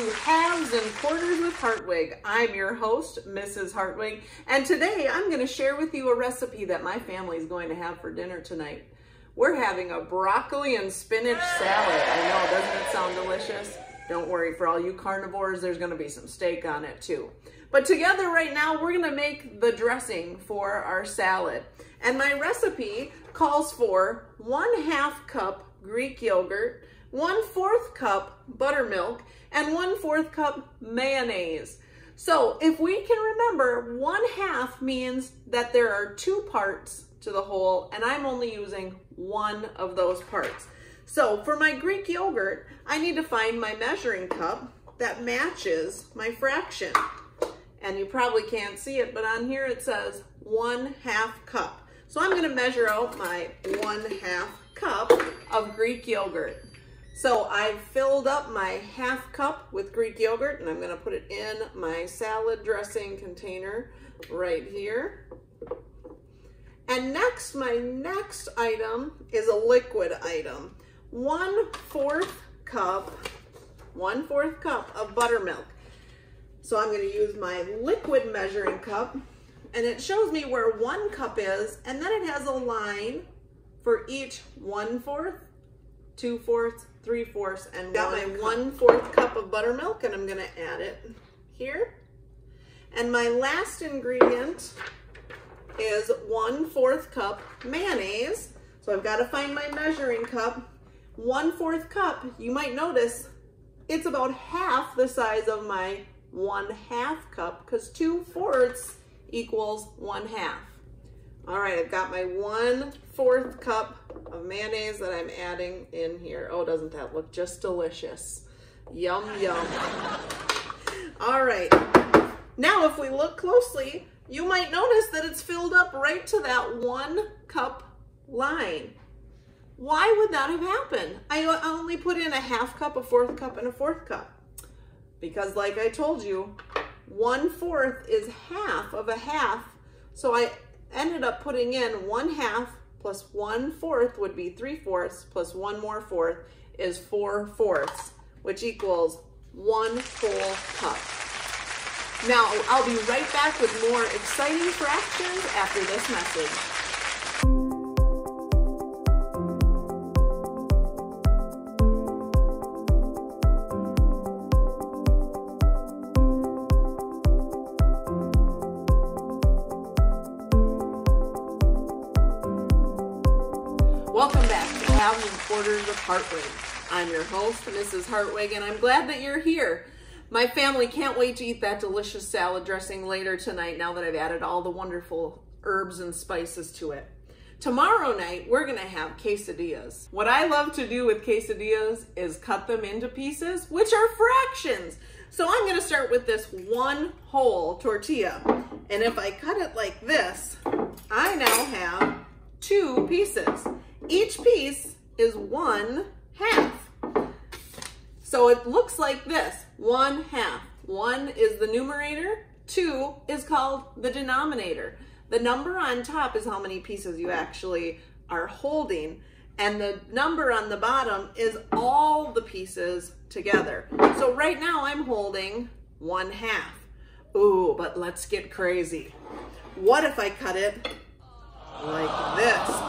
to Halves and Quarters with Hartwig. I'm your host, Mrs. Hartwig, and today I'm going to share with you a recipe that my family is going to have for dinner tonight. We're having a broccoli and spinach salad. I know, doesn't it sound delicious? Don't worry, for all you carnivores, there's going to be some steak on it too. But together right now, we're going to make the dressing for our salad. And my recipe calls for one half cup Greek yogurt, one fourth cup buttermilk, and one fourth cup mayonnaise. So if we can remember, one half means that there are two parts to the whole, and I'm only using one of those parts. So for my Greek yogurt, I need to find my measuring cup that matches my fraction. And you probably can't see it, but on here it says one half cup. So I'm gonna measure out my one half cup of Greek yogurt. So I've filled up my half cup with Greek yogurt and I'm gonna put it in my salad dressing container right here. And next, my next item is a liquid item. One fourth cup, one fourth cup of buttermilk. So I'm gonna use my liquid measuring cup and it shows me where one cup is and then it has a line for each one fourth, two fourths, three fourths, and got my one fourth cup of buttermilk and I'm gonna add it here. And my last ingredient is one fourth cup mayonnaise. So I've got to find my measuring cup. One fourth cup, you might notice it's about half the size of my one half cup because two fourths equals one half. All right, I've got my one fourth cup of mayonnaise that I'm adding in here. Oh, doesn't that look just delicious? Yum, yum. All right, now if we look closely, you might notice that it's filled up right to that one cup line. Why would that have happened? I only put in a half cup, a fourth cup, and a fourth cup. Because like I told you, one fourth is half of a half. So I ended up putting in one half plus one fourth would be three fourths plus one more fourth is four fourths, which equals one full cup. Now, I'll be right back with more exciting fractions after this message. Back to Halves and Quarters of Hartwig. I'm your host, Mrs. Hartwig, and I'm glad that you're here. My family can't wait to eat that delicious salad dressing later tonight now that I've added all the wonderful herbs and spices to it. Tomorrow night, we're gonna have quesadillas. What I love to do with quesadillas is cut them into pieces, which are fractions. So I'm gonna start with this one whole tortilla. And if I cut it like this, I now have two pieces. Each piece is one half. So it looks like this, one half. One is the numerator, two is called the denominator. The number on top is how many pieces you actually are holding, and the number on the bottom is all the pieces together. So right now I'm holding one half. Ooh, but let's get crazy. What if I cut it like this?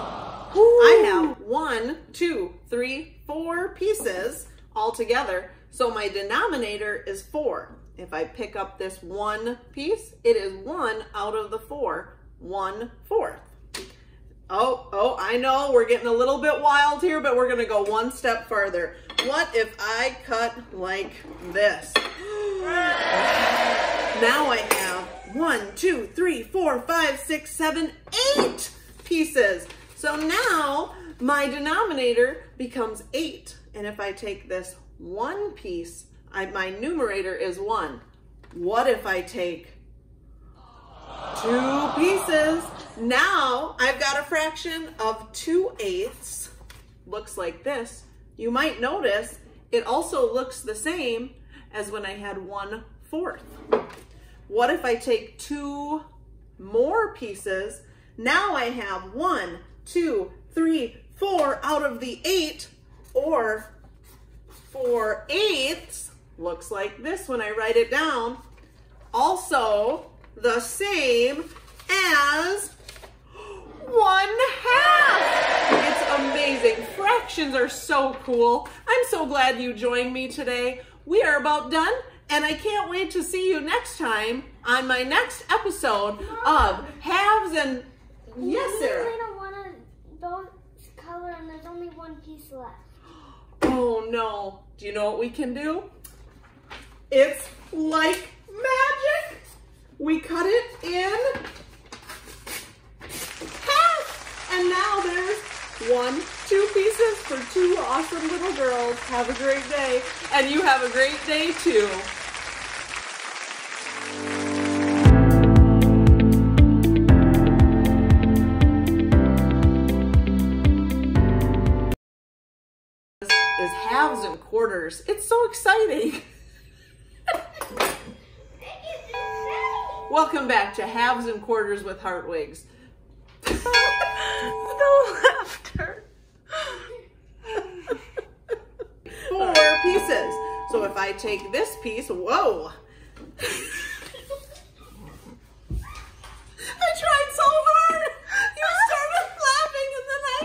I have one, two, three, four pieces all together. So my denominator is four. If I pick up this one piece, it is one out of the four, one fourth. Oh, oh, I know we're getting a little bit wild here, but we're gonna go one step further. What if I cut like this? now I have one, two, three, four, five, six, seven, eight pieces. So now my denominator becomes 8. And if I take this one piece, I, my numerator is 1. What if I take two pieces? Now I've got a fraction of 2 eighths. Looks like this. You might notice it also looks the same as when I had 1 fourth. What if I take two more pieces? Now I have one, two, three, four out of the eight, or four eighths. looks like this when I write it down. Also the same as one half. It's amazing. Fractions are so cool. I'm so glad you joined me today. We are about done and I can't wait to see you next time on my next episode of halves and yes, Sarah. Those color and there's only one piece left. Oh no. Do you know what we can do? It's like magic. We cut it in half. And now there's one, two pieces for two awesome little girls. Have a great day. And you have a great day too. Quarters. It's so exciting. Welcome back to Halves and Quarters with Hartwigs. the laughter. Four pieces. So if I take this piece, whoa. I tried so hard. You started laughing and then I,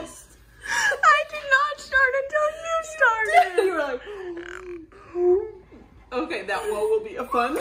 I did not start until you started. you were like, okay, that whoa will be a fun.